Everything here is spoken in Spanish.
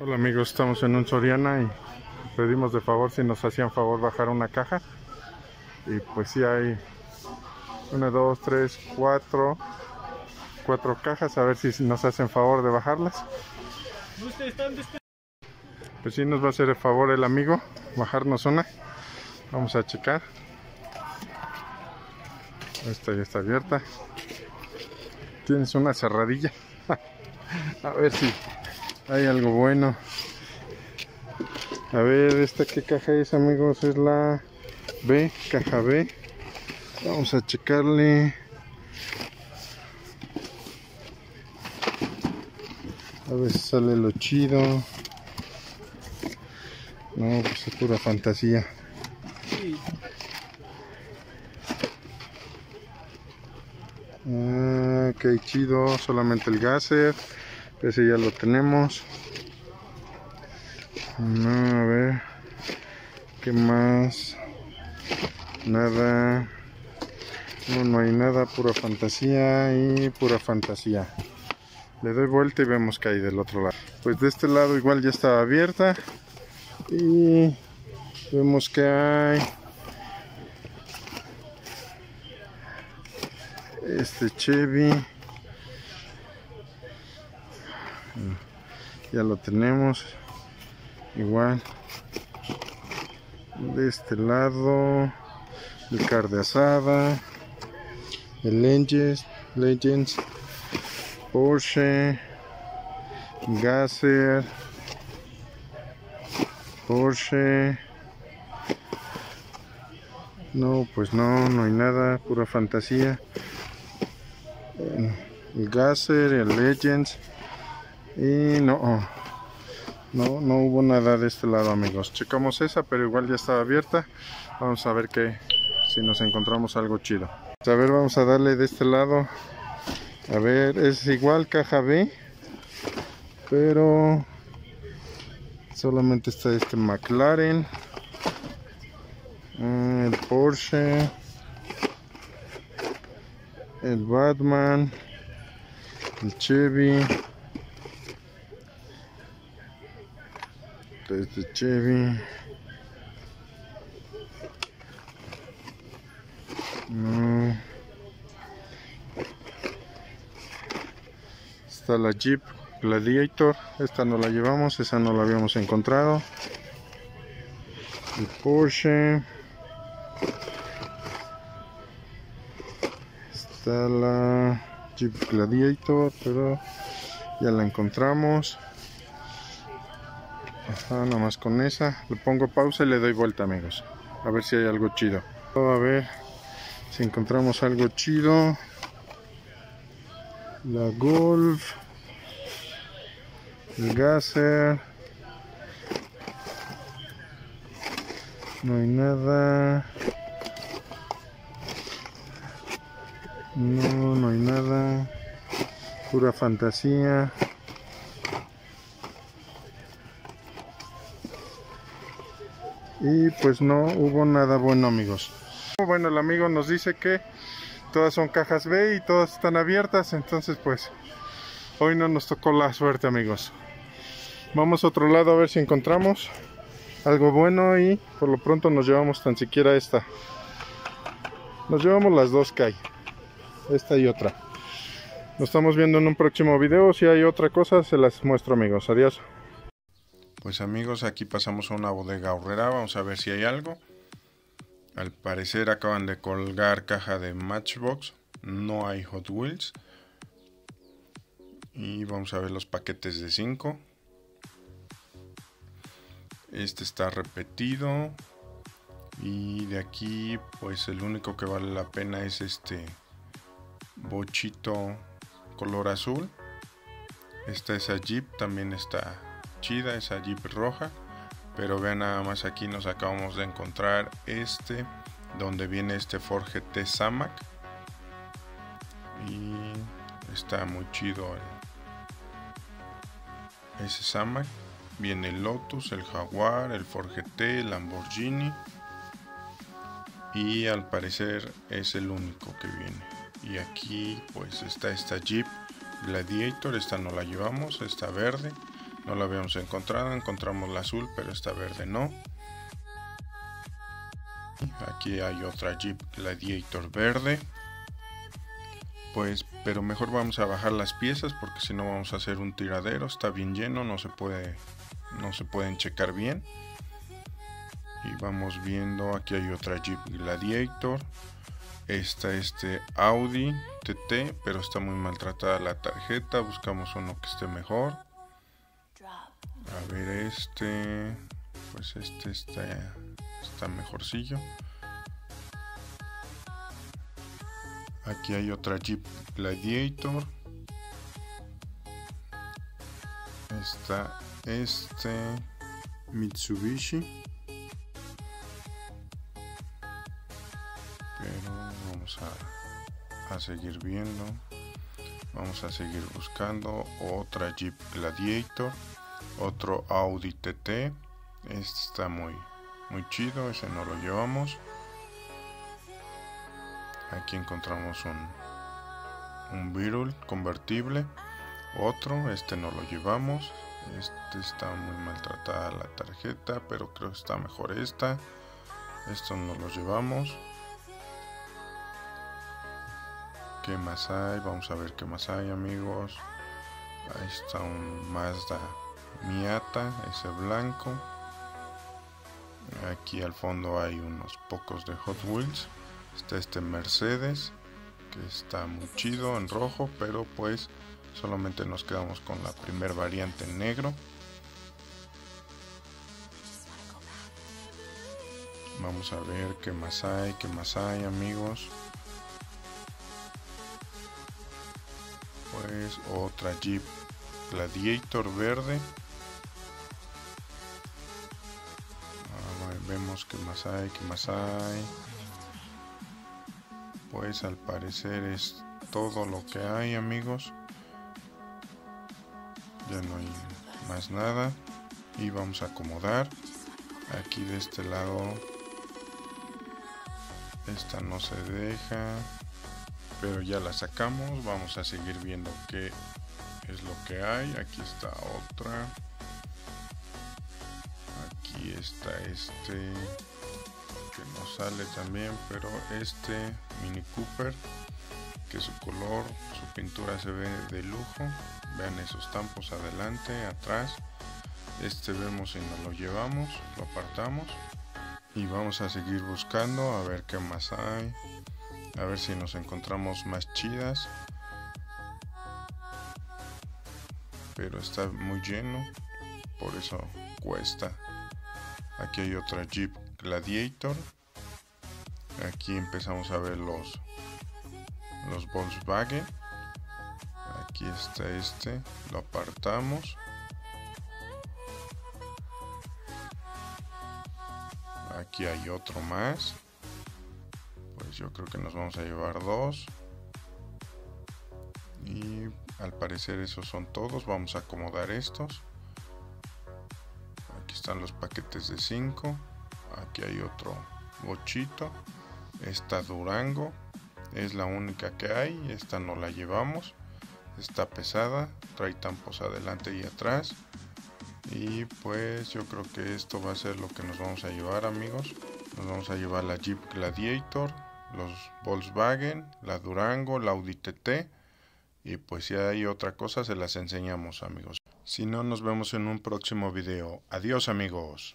Hola amigos, estamos en un Soriana y pedimos de favor si nos hacían favor bajar una caja. Y pues sí hay una, dos, tres, cuatro, cuatro cajas, a ver si nos hacen favor de bajarlas. Pues sí nos va a hacer el favor el amigo, bajarnos una. Vamos a checar. Esta ya está abierta. Tienes una cerradilla. a ver si hay algo bueno. A ver, esta qué caja es, amigos, es la B, caja B. Vamos a checarle. A ver si sale lo chido. No, pues es pura fantasía. Ah, qué chido, solamente el gaser. Ese ya lo tenemos. a ver. ¿Qué más? Nada. No, no hay nada, pura fantasía y pura fantasía. Le doy vuelta y vemos que hay del otro lado. Pues de este lado igual ya estaba abierta. Y vemos que hay este Chevy ya lo tenemos. Igual. De este lado. El car de asada. El Legends, Legends. Porsche. Gasser. Porsche. No pues no no hay nada. Pura fantasía. El Gasser el Legends y no no no hubo nada de este lado amigos. Checamos esa pero igual ya estaba abierta. Vamos a ver que si nos encontramos algo chido. A ver vamos a darle de este lado. A ver es igual caja B pero solamente está este McLaren mm, el Porsche el Batman el Chevy este Chevy. No. está la Jeep Gladiator. Esta no la llevamos esa no la habíamos encontrado. El Porsche. Está la Jeep Gladiator pero ya la encontramos Ajá, nomás con esa. Le pongo pausa y le doy vuelta amigos. A ver si hay algo chido. A ver. Si encontramos algo chido. La Golf. El Gasser. No hay nada. No, no hay nada. Pura fantasía y pues no hubo nada bueno amigos. Bueno el amigo nos dice que todas son cajas B y todas están abiertas. Entonces pues hoy no nos tocó la suerte amigos. Vamos a otro lado a ver si encontramos algo bueno y por lo pronto nos llevamos tan siquiera esta. Nos llevamos las dos que hay. Esta y otra. Nos estamos viendo en un próximo video. Si hay otra cosa se las muestro amigos. Adiós pues amigos, aquí pasamos a una bodega horrera, vamos a ver si hay algo. Al parecer acaban de colgar caja de Matchbox, no hay Hot Wheels. Y vamos a ver los paquetes de 5. Este está repetido. Y de aquí pues el único que vale la pena es este bochito color azul. Esta esa Jeep también está esa Jeep roja. Pero vean nada más aquí nos acabamos de encontrar este donde viene este Ford GT Samac. Y está muy chido ese Samac. Viene el Lotus, el Jaguar, el Ford GT, el Lamborghini. Y al parecer es el único que viene. Y aquí pues está esta Jeep Gladiator, esta no la llevamos, está verde no la habíamos encontrado encontramos la azul pero esta verde no. Aquí hay otra Jeep Gladiator verde. Pues pero mejor vamos a bajar las piezas porque si no vamos a hacer un tiradero está bien lleno no se puede no se pueden checar bien. Y vamos viendo aquí hay otra Jeep Gladiator. Está este Audi TT pero está muy maltratada la tarjeta buscamos uno que esté mejor a ver este pues este está está mejorcillo. Aquí hay otra Jeep Gladiator. Está este Mitsubishi. Pero vamos a, a seguir viendo. Vamos a seguir buscando otra Jeep Gladiator otro Audi TT este está muy muy chido ese no lo llevamos. Aquí encontramos un un Beetle convertible. Otro este no lo llevamos. Este está muy maltratada la tarjeta pero creo que está mejor esta. Esto no lo llevamos. Qué más hay vamos a ver qué más hay amigos. Ahí está un Mazda Miata ese blanco. Aquí al fondo hay unos pocos de Hot Wheels. Está este Mercedes que está muy chido en rojo pero pues solamente nos quedamos con la primer variante en negro. Vamos a ver qué más hay qué más hay amigos. Pues otra Jeep Gladiator verde vemos qué más hay qué más hay. Pues al parecer es todo lo que hay amigos. Ya no hay más nada. Y vamos a acomodar. Aquí de este lado esta no se deja pero ya la sacamos. Vamos a seguir viendo qué es lo que hay. Aquí está otra aquí está este que no sale también pero este Mini Cooper que su color su pintura se ve de lujo. Vean esos tampos adelante atrás. Este vemos si nos lo llevamos lo apartamos. Y vamos a seguir buscando a ver qué más hay. A ver si nos encontramos más chidas. Pero está muy lleno por eso cuesta aquí hay otra Jeep Gladiator. Aquí empezamos a ver los los Volkswagen. Aquí está este lo apartamos. Aquí hay otro más. Pues yo creo que nos vamos a llevar dos. Y al parecer esos son todos. Vamos a acomodar estos están los paquetes de 5 aquí hay otro bochito. Esta durango es la única que hay. Esta no la llevamos. Está pesada trae tampos adelante y atrás. Y pues yo creo que esto va a ser lo que nos vamos a llevar amigos. Nos vamos a llevar la Jeep Gladiator los Volkswagen la Durango la Audi TT y pues si hay otra cosa se las enseñamos amigos si no nos vemos en un próximo video. Adiós amigos